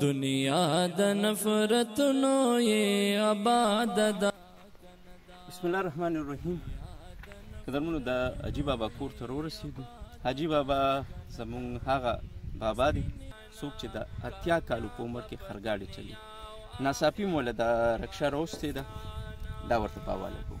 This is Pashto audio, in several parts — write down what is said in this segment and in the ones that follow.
دنیا د نفرتونو یې آباد ده بسم الله الرحمن الرحیم قدرمنو د حاجي بابا کور ته ورسېدو حاجي بابا زمونږ هغه بابا دی څوک چې د اتیا کالو په عمر کې خرګاډې چلی ناڅاپي مو له د رکشه راوستې ده دا ورته په حواله کوو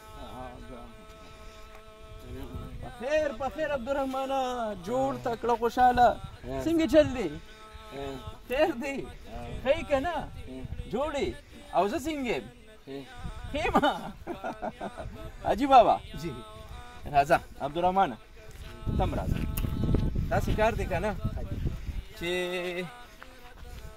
خیر په خیر عبدالرحمن جوړ تکړه خوشاله څنګه چل دی خیر دی خی کنه جوړي او زه څنګه خیمه اجي بابا جی راځه عبدالرحمن تم راځه دا څه کار دی کنه چې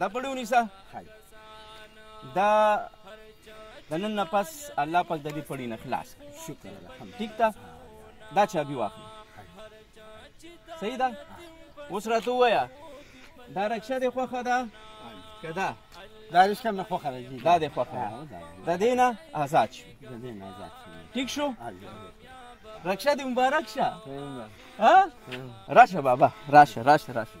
دا پړې ونیسه ښایي دا د نن نه پس الله پاک د دې پړې نه خلاص شکر الحمد ټیک ده دا چابي واخلي صحیح ده اوس راته ووایه دا رکشه دې خوښه ده که ده دا رکشه مې خوښه ده جي دا دې خوښه ده د دې نه ازاد شو د دې نه ازاد شو ټیک شو رکشه دې مبارک شه راشه بابا راشه راشه راشه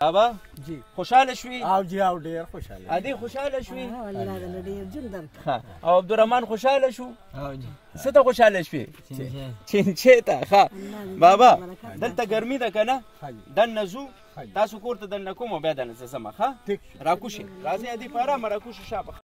ابا جی خوشاله شوي او جی او ډیر خوشاله ادي خوشاله شوي الله دې ډیر جون درک او عبدالرحمن خوشاله شو او جی څه ته خوشاله شوي چینچه ته ها بابا دلته ګرمي ده کنه دن نزو تاسو کور ته دن کوم بیا دن زما ها راکوشي راځي ادي پارا مرکوشي شابه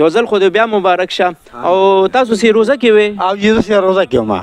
یو ځل خو دې بیا مبارک شه او تاسو سي روزه کې وې او یې سي روزه کې ما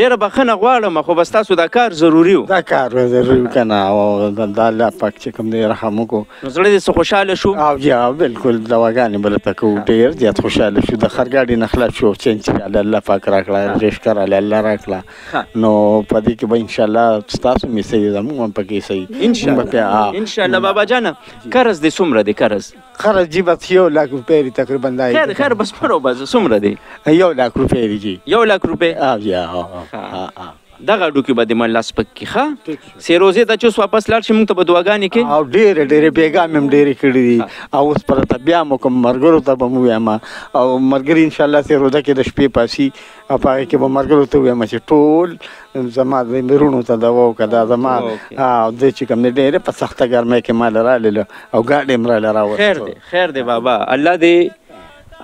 ډیره بخنه غواړم خو بس تاسو دا کار ضروری وو دا کار ضروری کنه او د الله پاک چې کوم دی رحم وکړو زړه دې خوشاله شو او یا بالکل دواګانې بل تکو ډیر زیات خوشاله شو د خرګاډي نخلا شو چې ان شاء الله الله پاک راکړه ریش کر الله راکړه نو پدې کې به ان شاء الله تاسو می سي زموږ هم پکې سي ان شاء الله ان شاء الله بابا جان قرض دی څومره دی قرض قرض جی بس یو لاک روپۍ دی تقریبا دا خیر خیر بس پرو بس څومره دی یو لاک روپۍ دی جی یو لاک روپۍ ها بیا ها دغه ډوکی به د من لاس پک کی ښه سیروزه ته چوس واپس لاړ شي موږ ته بدواګانې کې او ډېر ډېر بیګا مم ډېر کړی دي او اوس پر ته بیا مو کوم مرګرو ته به مو یم او مرګری ان شاء الله سیروزه کې د شپې پاسي او په هغه کې به مرګلو ته ویم چې ټول زما د میرونو ته دوا وکړه دا زما او د چې کوم ډېر په سخته ګرمه کې مال را لیل او ګاډې مر را راو خیر دی خیر دی بابا الله دې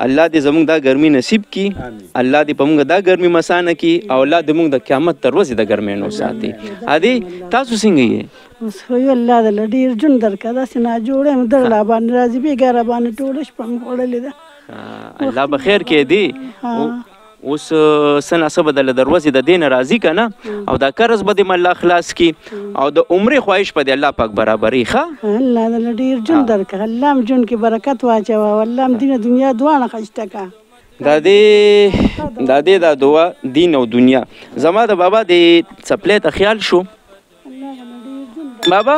الله دې زموږ دا ګرمي نصیب کی الله دې په موږ دا ګرمي مسانه کی او الله دې موږ د قیامت تر ورځې د ګرمۍ نو ساتي ادي تاسو څنګه یې اوس خو یو الله دې ډیر جون درکړه دا سنا جوړه مدر لا باندې راځي بیګاره باندې ټول شپه خوړلې ده الله به خیر کې دی اوس سنا څه بدل دروازې د دین راضی کنه او دا قرض به دې الله خلاص کی او د عمرې خواهش په دې الله پاک برابرې ښه الله دې ډیر جون درک الله هم جون کې برکت واچو الله هم دینه دنیا دوانه خشته کا دا دې دا دې دا دوا دین او دنیا زما د بابا دې چپلې ته خیال شو بابا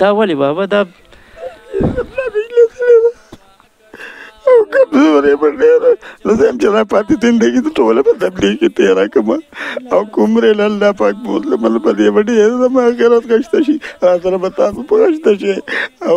دا ولې بابا دا او کمزورې به ډېره زه زه یم چې دا پاتې زندګي زه ټوله په تبلیغ کې تېره کړم او کومرې له الله پاک بوتلم الله په دې به ډېر زما آخرت ښایسته شي راسره به تاسو په ښایسته شي او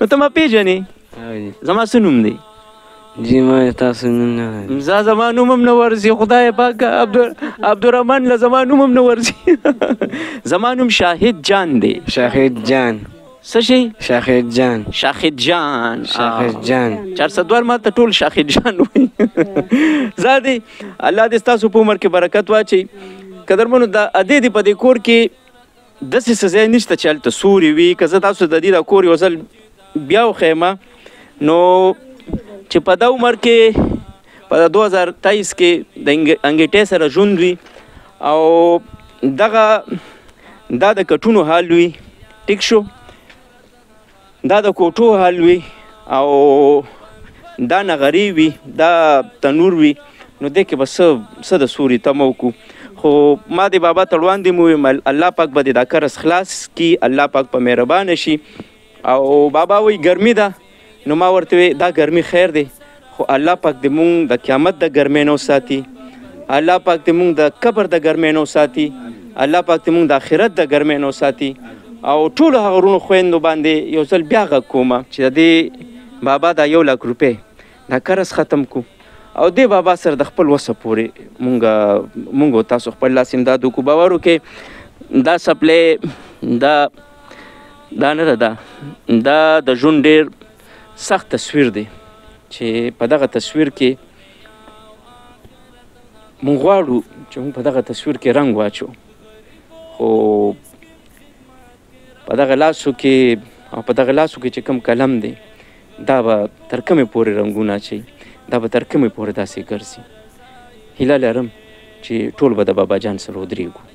نو ته ما پیژنې زما څه نوم دی جی ما تاسو نوم نه لرم زه زما نوم هم نه ورځي خدای پاک عبد عبدالرحمن له زما نوم هم نه ورځي زما نوم شاهد جان دی شاهد جان څه شي شاهد جان شاهد جان شاهد جان 402 ما ته ټول شاهد جان وي زادي الله دې تاسو په عمر کې برکت واچي قدرمنو د ادې دې په دې کور کې داسې څه ځای نشته چې هلته سوري وي که زه تاسو د دې دا کور یو ځل بیا وښیم نو چې په دا عمر کې په دوه هزار تیس کې د انګیټۍ سره ژوند وي او دغه دا د کټونو حال وي ټیک شو دا د کوټو حل وي او دا نغری وي دا تنور وي نو د کې بس څه د سوري تمو کو خو ما د بابا تړوان دی مو مل الله پاک به دا کرس خلاص کی الله پاک په مهربان شي او بابا وی ګرمي ده نو ما ورته دا ګرمي خیر دی خو الله پاک دې مونږ د قیامت د ګرمۍ نه وساتي الله پاک دې مونږ د قبر د ګرمۍ نه وساتي الله پاک دې مونږ د آخرت د ګرمۍ نه وساتي او ټولو هغه وروڼو خویندو باندې یو ځل بیا غږ کوم چې د دې بابا دا یو لاک روپۍ دا قرض ختم کو او دې بابا سره د خپل وسه پورې مونږ مونږ تاسو خپل لاس امداد وکړو باور وکړئ دا سپلې دا دا نه ده دا د ژوند ډېر سخت تصویر دی چې په دغه تصویر کې مونږ غواړو چې مونږ په دغه تصویر کې رنگ واچو خو په دغه لاسو کې او په دغه لاسو کې چې کم قلم دی دا به تر کومې پورې رنګونه اچي دا به تر کومې پورې داسې ګرځي هیله لرم چې ټول به د بابا جان سره ودرېږو